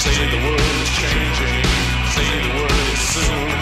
Say the world is changing. Say the world is soon.